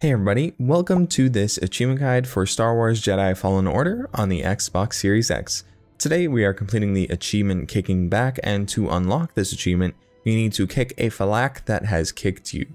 Hey everybody, welcome to this achievement guide for Star Wars Jedi Fallen Order on the Xbox Series X. Today we are completing the achievement Kicking Back and to unlock this achievement, you need to kick a Phillak that has kicked you.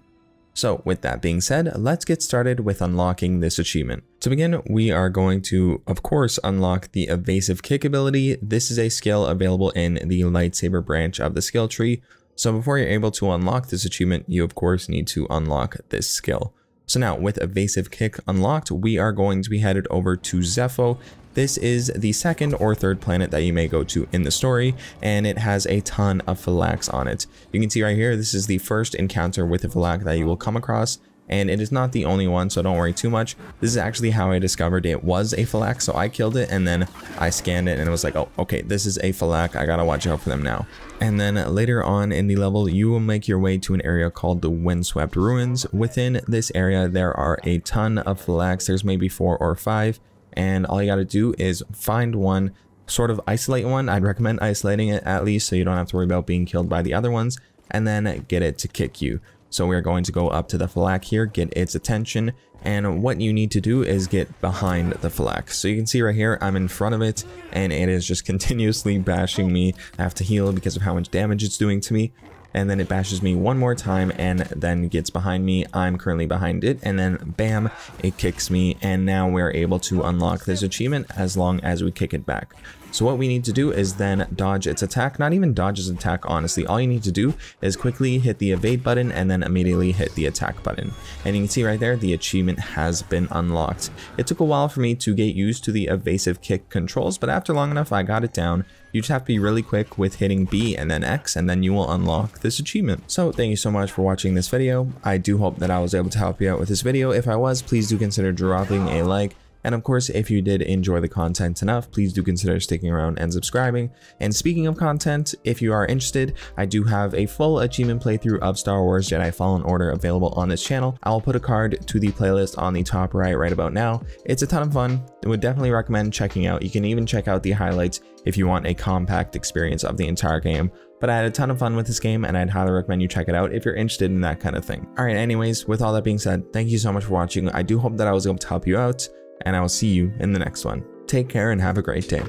So with that being said, let's get started with unlocking this achievement. To begin, we are going to, of course, unlock the evasive kick ability. This is a skill available in the lightsaber branch of the skill tree. So before you're able to unlock this achievement, you of course need to unlock this skill. So now with Evasive Kick unlocked, we are going to be headed over to Zeffo. This is the second or third planet that you may go to in the story, and it has a ton of Phillaks on it. You can see right here, this is the first encounter with a Phillak that you will come across, and it is not the only one, so don't worry too much. This is actually how I discovered it was a Phillak, so I killed it, and then I scanned it, and it was like, oh, okay, this is a Phillak, I gotta watch out for them now. And then later on in the level, you will make your way to an area called the Windswept Ruins. Within this area, there are a ton of Phillaks, there's maybe four or five, and all you gotta do is find one, sort of isolate one, I'd recommend isolating it at least so you don't have to worry about being killed by the other ones, and then get it to kick you. So we're going to go up to the Phillak here, get its attention, and what you need to do is get behind the Phillak. So you can see right here, I'm in front of it, and it is just continuously bashing me. I have to heal because of how much damage it's doing to me. And then it bashes me one more time and then gets behind me. I'm currently behind it and then bam, it kicks me. And now we're able to unlock this achievement as long as we kick it back. So what we need to do is then dodge its attack, not even dodge its attack honestly, all you need to do is quickly hit the evade button and then immediately hit the attack button. And you can see right there, the achievement has been unlocked. It took a while for me to get used to the evasive kick controls, but after long enough I got it down. You just have to be really quick with hitting B and then X and then you will unlock this achievement. So thank you so much for watching this video. I do hope that I was able to help you out with this video. If I was, please do consider dropping a like and of course, if you did enjoy the content enough, please do consider sticking around and subscribing. And speaking of content, if you are interested, I do have a full achievement playthrough of Star Wars Jedi Fallen Order available on this channel. I'll put a card to the playlist on the top right right about now. It's a ton of fun. I would definitely recommend checking out. You can even check out the highlights if you want a compact experience of the entire game but I had a ton of fun with this game and I'd highly recommend you check it out if you're interested in that kind of thing. Alright, anyways, with all that being said, thank you so much for watching. I do hope that I was able to help you out and I will see you in the next one. Take care and have a great day.